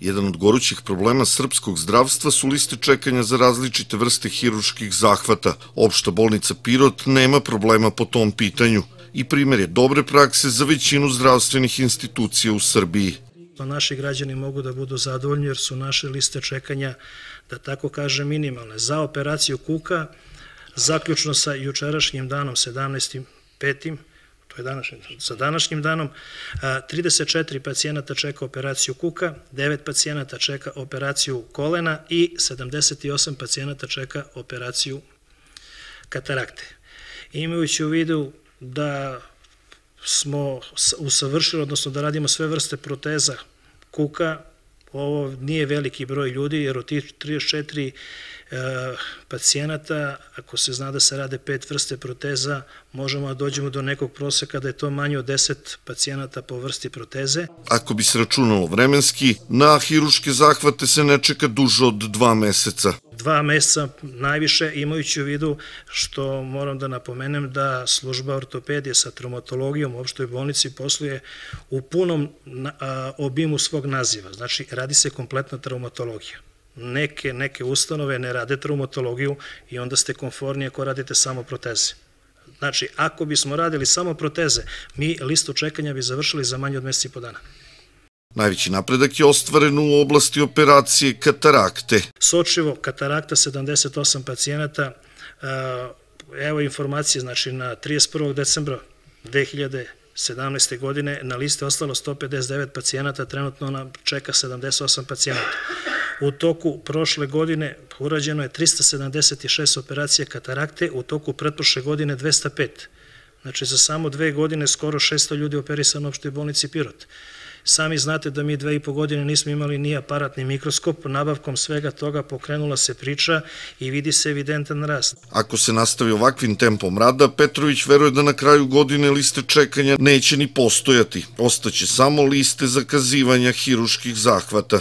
Jedan od gorućih problema srpskog zdravstva su liste čekanja za različite vrste hiruških zahvata. Opšta bolnica Pirot nema problema po tom pitanju i primer je dobre prakse za većinu zdravstvenih institucija u Srbiji. Pa naši građani mogu da budu zadovoljni jer su naše liste čekanja, da tako kaže, minimalne. Za operaciju kuka, zaključno sa jučerašnjim danom, 17.5., to je današnjim, sa današnjim danom, 34 pacijenata čeka operaciju kuka, 9 pacijenata čeka operaciju kolena i 78 pacijenata čeka operaciju katarakte. Imajući u vidu da smo usavršili, odnosno da radimo sve vrste proteza kuka, ovo nije veliki broj ljudi, jer od tih 34 e, pacijenata, ako se zna da se rade pet vrste proteza, možemo da dođemo do nekog proseka da je to manje od 10 pacijenata po vrsti proteze. Ako bi se računalo vremenski, na hiruške zahvate se ne čeka duže od dva meseca dva meseca najviše, imajući u vidu što moram da napomenem da služba ortopedije sa traumatologijom u opštoj bolnici posluje u punom obimu svog naziva. Znači, radi se kompletna traumatologija. Neke, neke ustanove ne rade traumatologiju i onda ste konforniji ako radite samo proteze. Znači, ako bismo radili samo proteze, mi listu čekanja bi završili za manje od meseci i po dana. Najveći napredak je ostvaren u oblasti operacije katarakte. Sočivo, katarakta 78 pacijenata, evo informacije, znači na 31. decembra 2017. godine na liste ostalo 159 pacijenata, trenutno nam čeka 78 pacijenata. U toku prošle godine urađeno je 376 operacija katarakte, u toku pretprošle godine 205. Znači za samo dve godine skoro 600 ljudi operisano u opštoj bolnici Pirot. Sami znate da mi dve i po godine nismo imali ni aparat ni mikroskop, nabavkom svega toga pokrenula se priča i vidi se evidentan rast. Ako se nastavi ovakvim tempom rada, Petrović veruje da na kraju godine liste čekanja neće ni postojati. Ostaće samo liste zakazivanja hiruških zahvata.